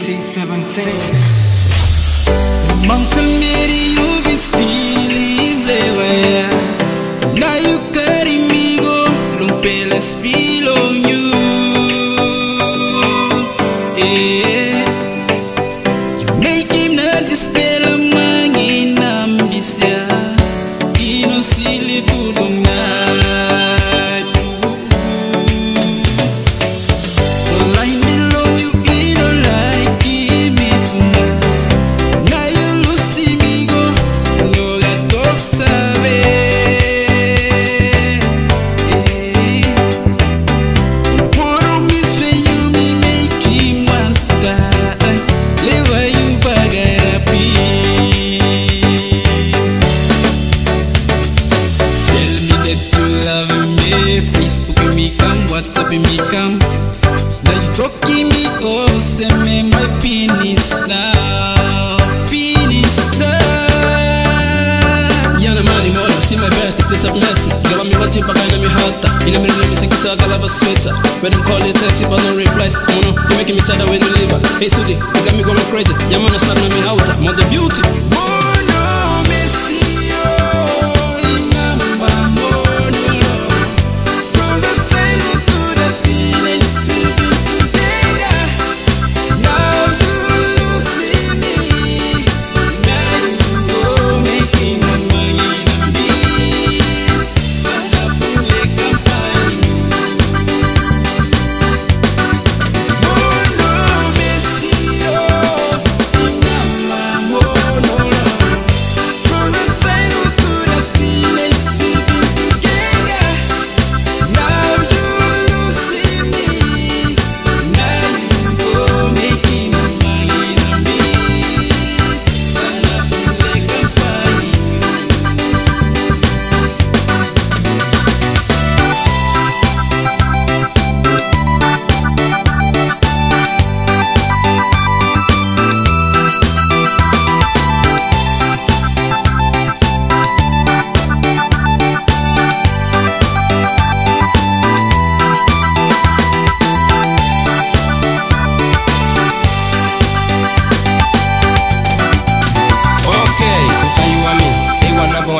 T17. Mountain Mary, you've been stealing. Now you me you. You make him not dispel among in ambition. Ino me come, WhatsApp me come. Now you talking me oh, send me my penis now, penis now. Yana mani see my best, please have mercy. Gaba mi wati baka ina mi hata. Ina mi rinimi sikisa galava sweater. When I'm calling taxi but no replies. Oh no, you making me sad when you leave Hey Sudi, you got me going crazy. Yamana start na mi hauta, mother beauty. Mono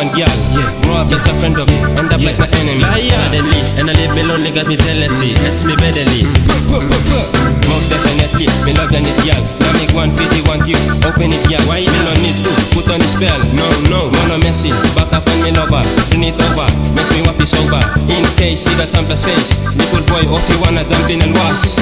one girl. Yeah. Grow up as a friend of me. End up like my enemy. Suddenly, and I live lonely, got me jealousy. Hurts me badly. Most definitely, me love than it, girl. Now make one fifty, want you. Open it, girl. Why you don't need to put on the spell? No, no, no, no messy. Back up on me lover, turn it over. Makes me waffy sober. In case she got some face. Little boy, off you wanna jump in and was. Kayo. No,